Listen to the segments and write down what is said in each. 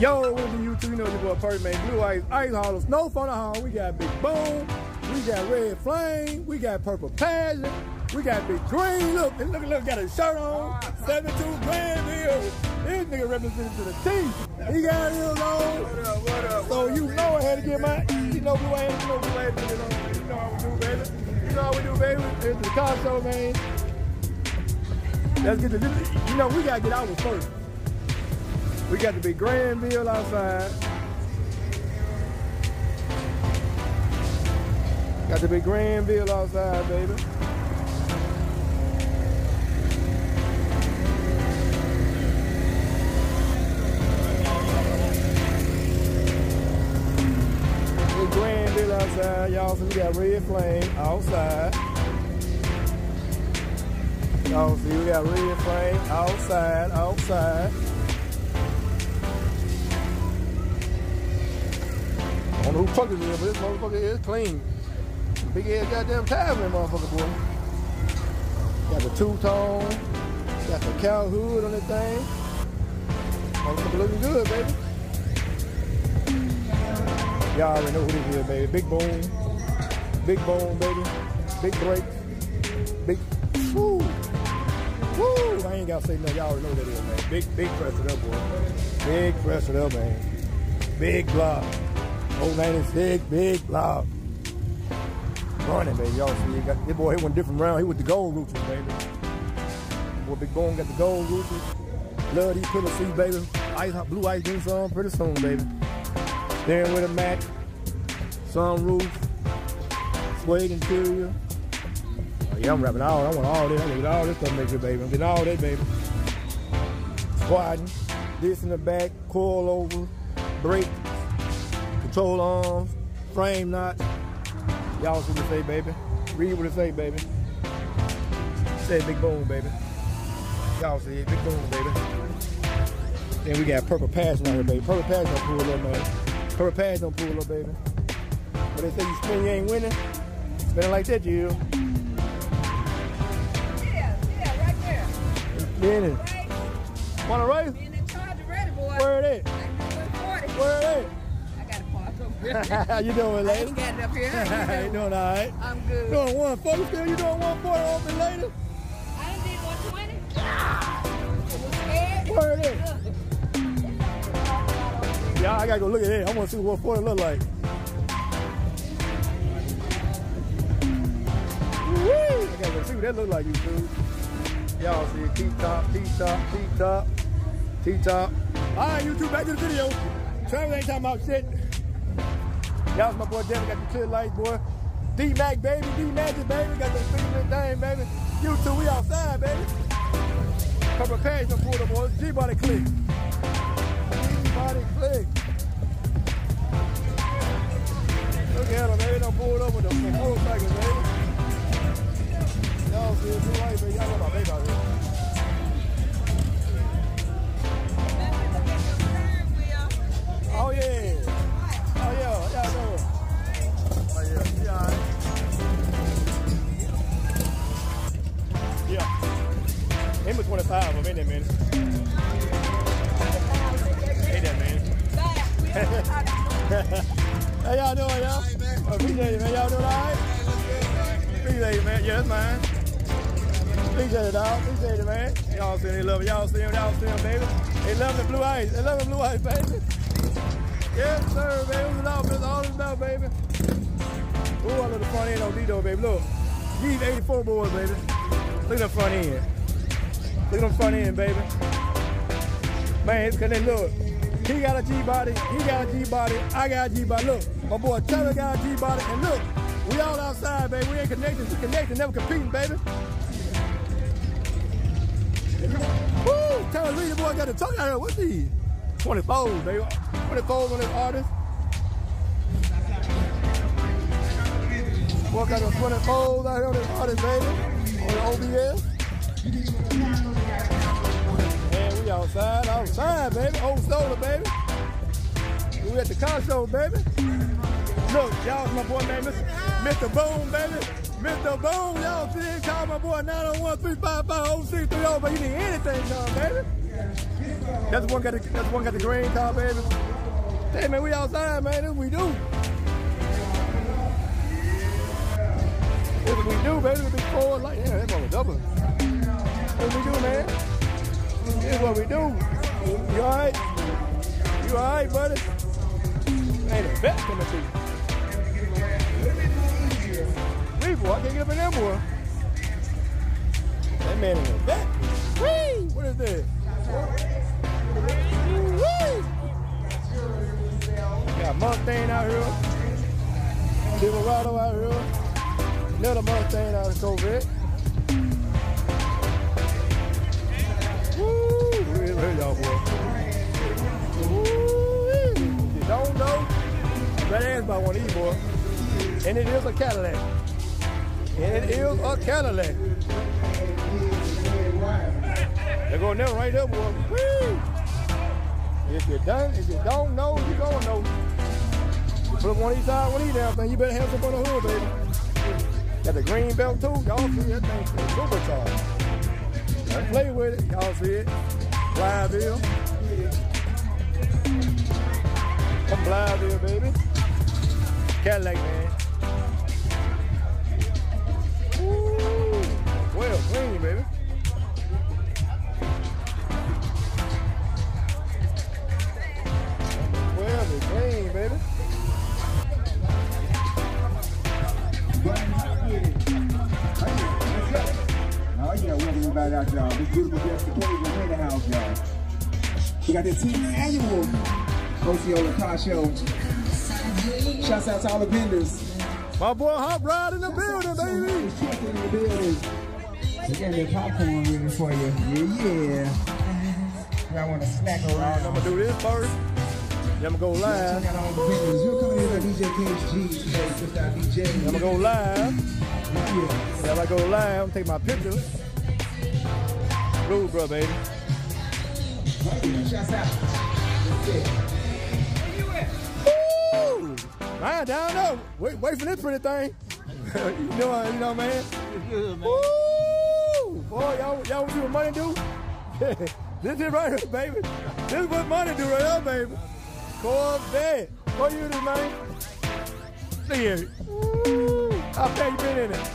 Yo, what do YouTube? You know your boy Perry, man. Blue Ice, Ice Hollow, Snow Fun Hall. We got Big Boom. We got Red Flame. We got Purple Passion. We got Big Green. Look, look, look, got a shirt on. 72 Granville. This nigga representing to the team. He got his on. What up, what up? So you know I had to get my, you know Blue Ice, you know Blue Ice, you know, you know how we do, baby. You know how we do, baby. It's the car show, man. Let's get to this. You know, we gotta get out first. We got to be Granville outside. Got to be Granville outside, baby. We Granville outside, y'all. So we got Red Flame outside. Y'all see, we got Red Flame outside, outside. Don't know who truck it is, but this motherfucker is clean. Big ass goddamn tires in that motherfucker, boy. Got the two-tone, got the cow hood on that thing. Motherfucker looking good, baby. Y'all already know who this is, baby. Big boom. Big boom, baby. Big break. Big, woo. Woo. I ain't gotta say nothing. Y'all already know what that is, man. Big, big press it up, boy. Big press it up, man. Big block. Old 96, big big block. Running, baby. Y'all see, got, this boy, he went different round. He with the gold roaches, baby. Boy, Big Bone got the gold roaches. Love these pillow seats, baby. Ice, blue ice doing some pretty soon, baby. Steering with a Mac. Sunroof. Suede interior. Oh, yeah, I'm rapping all. I want all this. I want all this stuff make it, baby. I'm getting all that, baby. Squatting. This in the back. Coil over. Brake control arms, frame knots. Y'all see what it say, baby. Read what it say, baby. Say big boom, baby. Y'all see it, big boom, baby. Then we got purple passion out here, baby. Purple passion don't pull up, man. Purple passion don't pull up, baby. But they say you spin, you ain't winning. Spinning like that, you. Yeah, yeah, right there. Spinning. Right. Wanna race? Being in charge already, boy. Where it I can do it 40. at? Where it I How you doing, I lady? ain't got it up here. How you doing, all right? I'm good. Doing 140 still? You doing 140 on me later? I done did 120. It ah! was. Where it? Yeah, I gotta go look at it. I wanna see what 40 look like. Woo! I gotta go see what that look like, you dude. Y'all see it. T-top, T-top, T-top, T-top. All right, you two, back to the video. Travis ain't talking about shit. Y'all, my boy Devin got the clear lights, boy. D-Mac, baby, D-Magic, baby. Got the three thing, baby. You two, we outside, baby. Couple of pads done pulled up, boys. G-body click. G-body click. Look at him, baby. Done pulled up with the motorcycle, baby. Y'all see it, too right, baby. Y'all know my baby out here. See him, baby. They love the blue eyes. They love the blue eyes, baby. Yes, sir, baby. It all, it's all about, baby. Ooh, I love the front end on Dito, baby. Look. These 84 boys, baby. Look at the front end. Look at the front end, baby. Man, it's cause they look. He got a G-body, he got a G-body, I got a G-body. Look, my boy Taylor got a G-body, and look, we all outside, baby. We ain't connected, we connected, never competing, baby. Taylor Lee, boy got the talk out here. What's he? 24, baby. 24 on this artist. Boy got the 24 out here on this artist, baby. On the OBS. Man, we outside, outside, baby. Osceola, baby. We at the car show, baby. Look, y'all, my boy named Mr. Mr. Boom, baby. Mr. Boom, y'all see boy 901 355 0630, but you need anything done, baby. That's the one got the, That's the one got the green car, baby. Hey, man, we outside, man. This we do. This we do, baby. Be forward like, yeah, that's on the double. What we do, man. This is what we do. You all right? You all right, buddy? Ain't a vet coming to you. Reef, I can't get up in boy. That man in the vet. Whee! What is this? Got Mustang out here. Silverado out here. Another Mustang out of Corvette. Woo! Where y'all boy? Woo! You don't know? Better ask about one of these, boy. And it is a Cadillac. And it is a Cadillac. They're going there right there, boy. Woo! If you done, if you don't know, you gonna know. You put up one these side, one these damn thing, you better have some on the hood, baby. Got the green belt too. Y'all see that thing supercharged. Don't play with it. Y'all see it. Blytheville. Come Blytheville, baby. Cadillac, man. Oh yeah, welcome everybody out, y'all. This beautiful Jessica Page in the house, y'all. We got the 10th annual Osceola Car Show. Shouts out to all the vendors. My boy Hot Rod in the building, baby. Checking in the building. We got the popcorn ready for you. Yeah, yeah. Y'all want to snack around. I'm going to do this first. Then I'm gonna go live. Check out all the vendors. You're coming in by DJ KG just DJ. I'm gonna go live. Yeah. As I go live, I'm take my picture. Blue, bro, baby. Woo! Man, down there. Wait, wait for this pretty thing. you know, you know, man. Woo! Boy, y'all, y'all see what money do? this is right here, baby. This is what money do right here, baby. Corvette. What you do, man? Look here. Woo! How fast you been in it?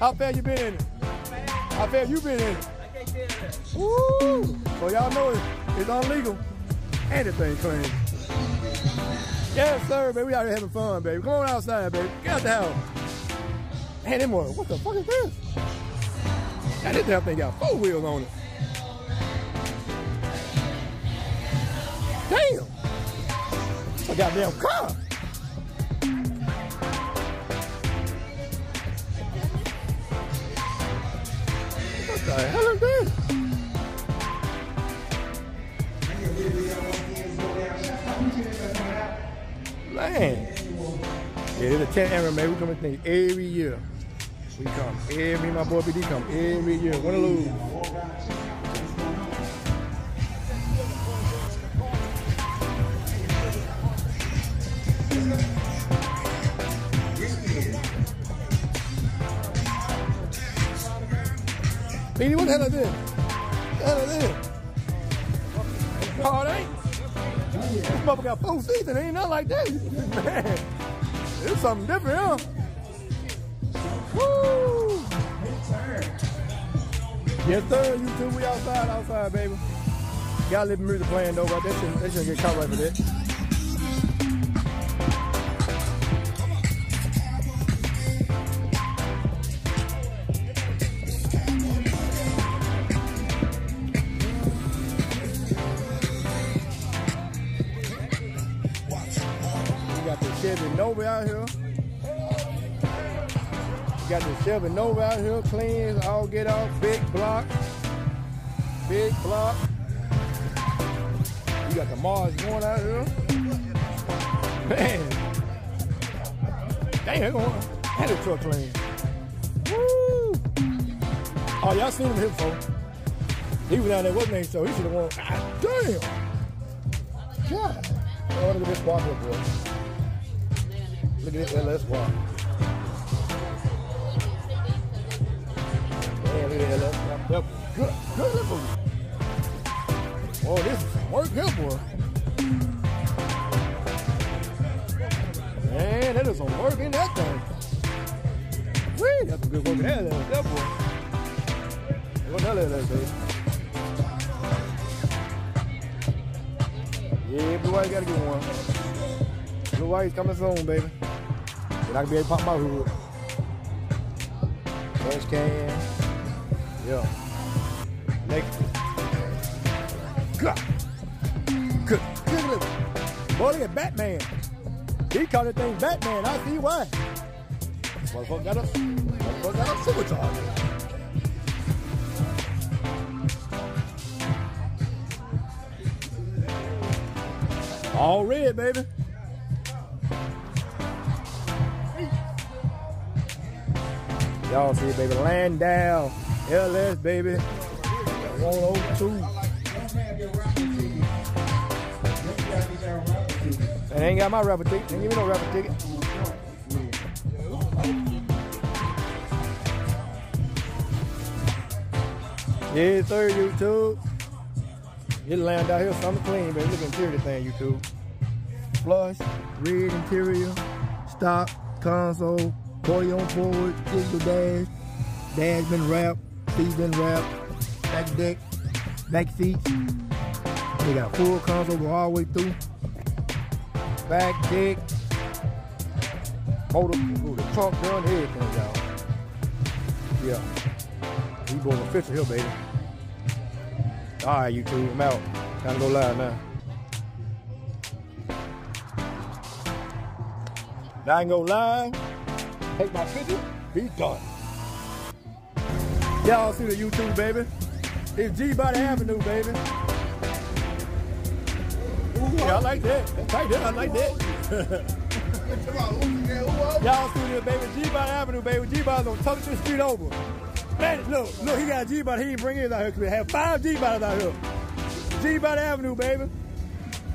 How fast you been in it? How fast you been in it? Woo! So y'all know it, it's unlegal. And the clean. Yes, sir, baby. We out here having fun, baby. Come on outside, baby. Get out the house. Man, them what the fuck is this? God, this damn thing got four wheels on it. Damn. It's a goddamn car. The hell is this? Man. Yeah, it's a 10 era, man. We come to things every year. We come every, my boy BD come every year. Win or lose. BD, what the hell is this? What the hell is this? Oh. This motherfucker got four seats and ain't nothing like that. Man, it's something different, huh? Woo! Yes, sir. You too. We outside, outside, baby. Gotta leave the music playing though, but they shouldn't, they shouldn't get caught right for that. Nova out here. We got the Chevy Nova out here, clean, all get off, big block, big block. You got the Mars one out here. Man, damn, going, that is truck clean. Woo! Oh, y'all seen him here before. He was down there, what's name show? He should have won. God damn! God. Oh, to get this walk here, boy. Look at this LS walk. Damn, look at that LS. Yep. Good, good little. Oh, this is some work here, boy. Man, that is some work in that thing. Whee, that's some good work in that, that boy. What that, baby? Yeah, Blue White gotta get one. Blue White's coming soon, baby. And I can be able to pop my hood. Trash can. Yeah. Next. God. Good. Good. Boy, look at Batman. He called that thing Batman. I see why. Motherfucker got a, motherfucker got a supercharger. All red, baby. Y'all see, baby, Land down. LS, baby. 102. And ain't got my rapper ticket. Ain't give me no rapper ticket. Yeah, sir, YouTube. It land out here something clean, baby. Look at interior thing, YouTube. Flush, red interior, stop, console, Corey on forward, digital dash, dash been wrapped, seat been wrapped, back deck, back seats. They got full console all the way through. Back deck, motor, ooh, the trunk done, everything, y'all. Yeah. We going official here, baby. All right, YouTube, I'm out. Time to go live now. Now I can go live, take my picture, be done. Y'all see the YouTube, baby? It's G-Body Avenue, baby. Yeah, I like that. That's right there, I like that. Y'all see this, baby? G-Body Avenue, baby. G-Body's on Tubman Street over. Man, look, look, he got a G-Body. He didn't bring his out here because we have five G-Bodies out here. G-Body Avenue, baby.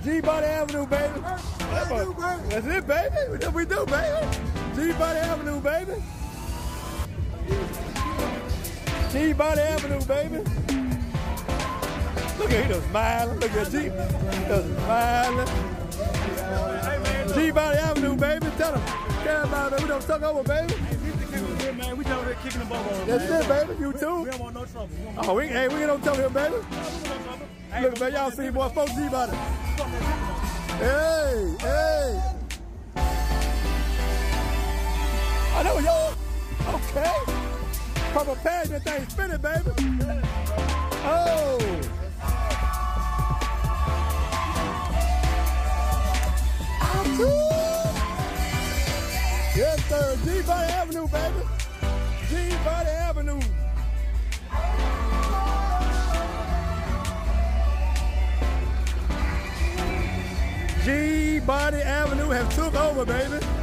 G-Body Avenue, baby. That's it, baby. That's what we do, baby. G-Body Avenue, baby. G-Body Avenue, baby. Look at he just smiling. Look at G. He just smiling. G-Body Avenue, baby. Tell him. Tell him about it. We don't talk over, baby. man. We down here kicking the ball on. That's man. it, baby. You We too. don't want no trouble. We Oh, we, hey, we no tell him, baby. Hey, Look, man, y'all see, boy, folks G-Body. fuck that Hey, hey. I know y'all. Okay. Papa Pad, that thing spinning, baby. Oh. Yes, sir. G-Body Avenue, baby. G-Body Avenue. G-Body Avenue has took over, baby.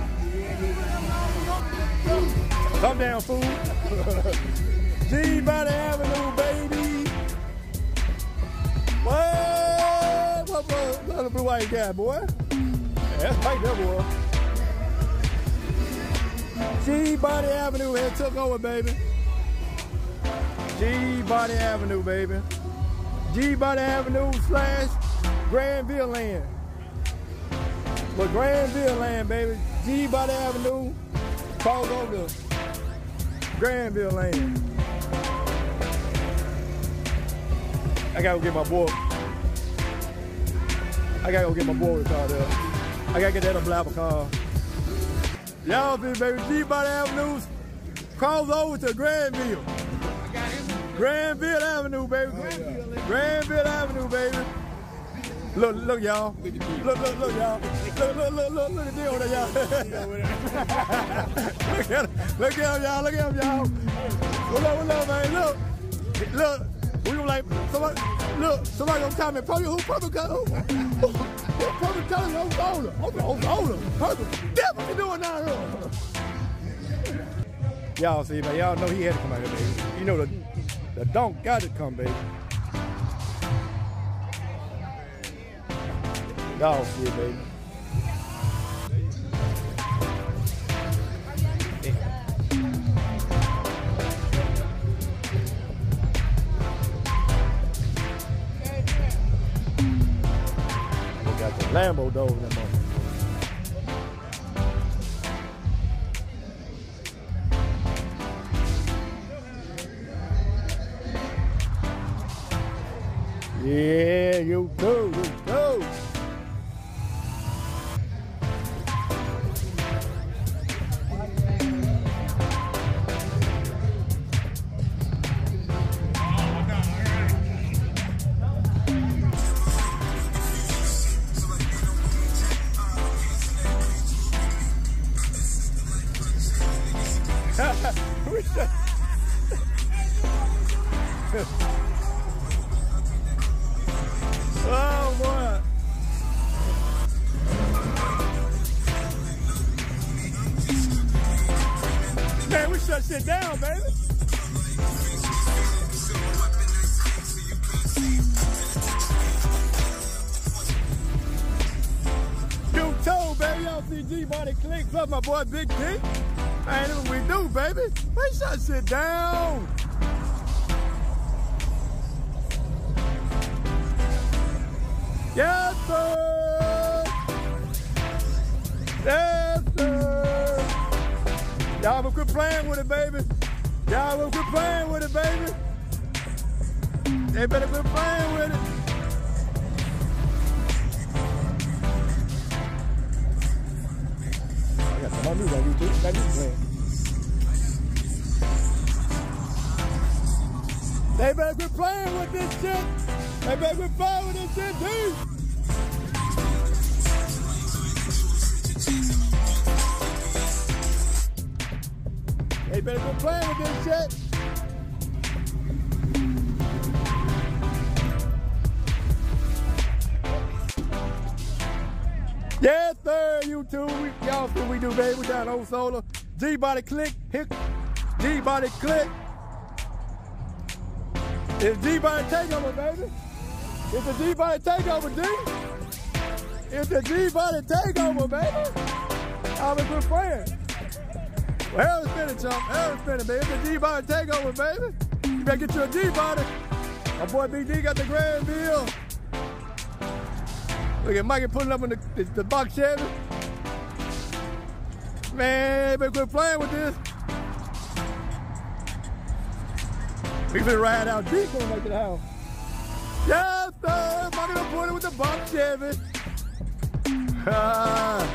Come down, fool. G-Body Avenue, baby. What? What, what, what the blue white guy, boy? That's tight there, boy. G-Body Avenue has took over, baby. G-Body Avenue, baby. G-Body Avenue slash Granville Land. But Granville Land, baby. G-Body Avenue, cross over Granville Land. I gotta go get my boy. I gotta go get my boy car there. I gotta get that blabber car. Y'all see, baby, G-Body Avenue, cross over to Granville. Granville Avenue, baby. Granville Avenue, baby. Look, look, y'all. Look, look, look, y'all. Look, look, look, look, look at this over there, y'all. look at him, look at him, y'all. Look at him, y'all. What up, what up, man? Look, look. We gonna like somebody. Look, somebody gonna me, purple, who purple got who? Who purple color? Who's older? Who's older? Older? Purple. You doing down here? Y'all see, man. Y'all know he had to come out here, baby. You know the the donk got to come, baby. Y'all see baby. Lambo doors in that. Yeah, my boy Big D. Man, what we do, baby. We shut shit down. Yes, sir. Yes, sir. Y'all better quit playing with it, baby. Y'all better quit playing with it, baby. They better quit playing with it. On music on YouTube. Music playing. They better be playing with this shit. They better be playing with this shit, dude. They better quit playing with this shit. Do, baby. We down Osceola. G Body Click. Hit G Body Click. It's G Body Takeover, baby. It's a G Body Takeover, G. It's a G Body Takeover, baby. I'm a good friend. Well, is spinning, chump. Is spinning, baby. It's a G Body Takeover, baby. You better get you a G Body. My boy BD got the grand deal. Look at Mikey pulling up in the, the, the box Chevy. Man, better quit playing with this. We finna ride out deep going back to the house. Yes, done pulled it with the box Chevy. Ah.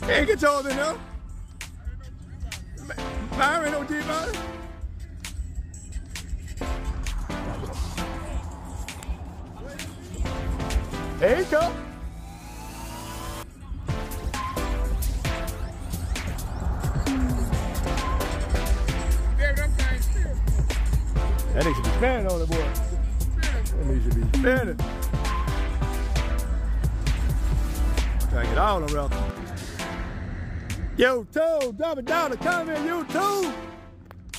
Can't get yours in there. Fire ain't no deep There you go. That nigga should be standing on the boy. That nigga should be standing. Trying to get all around. YouTube, drop it down the comment, YouTube.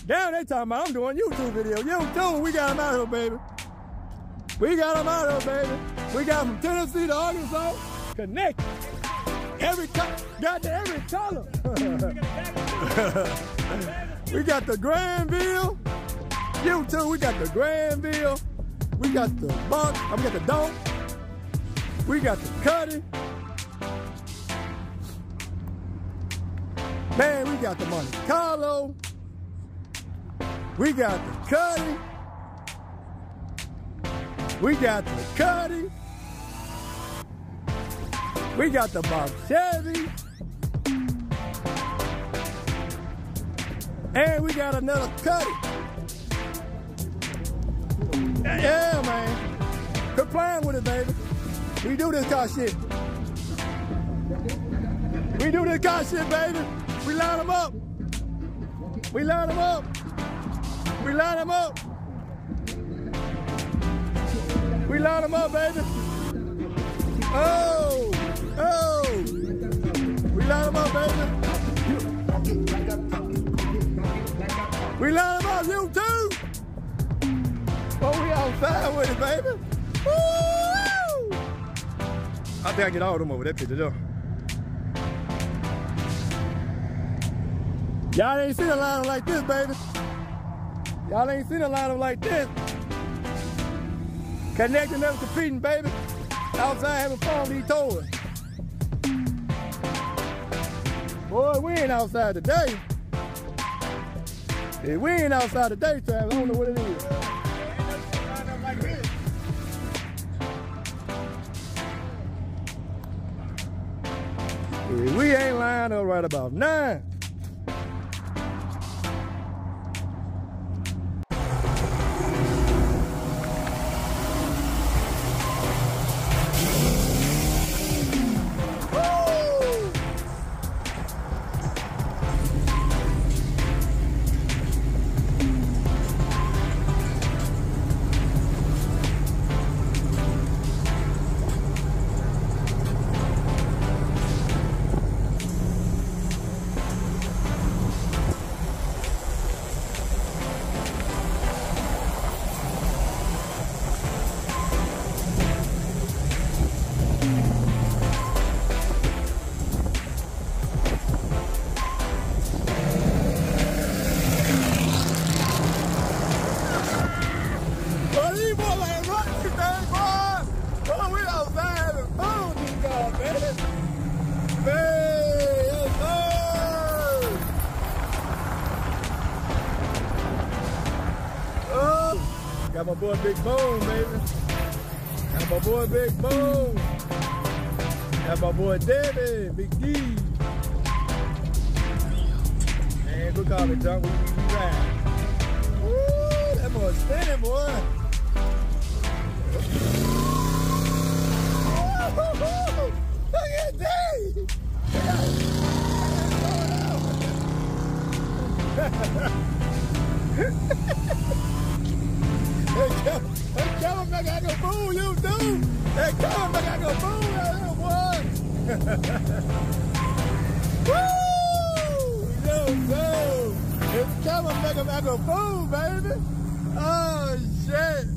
Damn, they talking about I'm doing YouTube video. YouTube, we got them out here, baby. We got them out here, baby. We got from Tennessee to Arkansas. Connect. Every color, got to every color. we got the Granville. YouTube, we got the Granville. We got the Buck. I we got the Donk. We got the Cutty. Man, we got the Monte Carlo. We got the Cutty. We got the Cutty. We got the box Chevy. And we got another Cutty. Yeah, man. Quit playing with it, baby. We do this kind of shit. We do this kind of shit, baby. We line them up. We line them up. We line them up. We line them up, baby. Oh, oh. We line them up, baby. We up, you too. Oh, we outside with it, baby. Woo! I think I get all of them over that picture, though. Y'all ain't seen a lineup like this, baby. Y'all ain't seen a lineup like this. Connecting them, competing, baby. Outside having fun with these toys. Boy, we ain't outside today. We ain't outside today, Travis, I don't know what it is. We ain't lined up right about nine. Boy Big Bone, baby. Got my boy Big Bone. Got my boy Debbie, Big D. Man, good call me, John. We, ride. Woo, that boy's spinning, boy. Look at that! Hey, Kevin, hey, Kevin, I go fool you, dude. Hey, Kevin, I go fool you, boy. Woo! Yo, yo. It's man, I go fool, baby. Oh, shit.